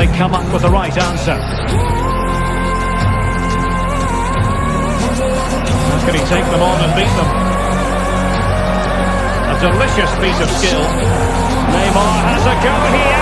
suddenly come up with the right answer. How can he take them on and beat them? A delicious piece of skill. Neymar has a go here.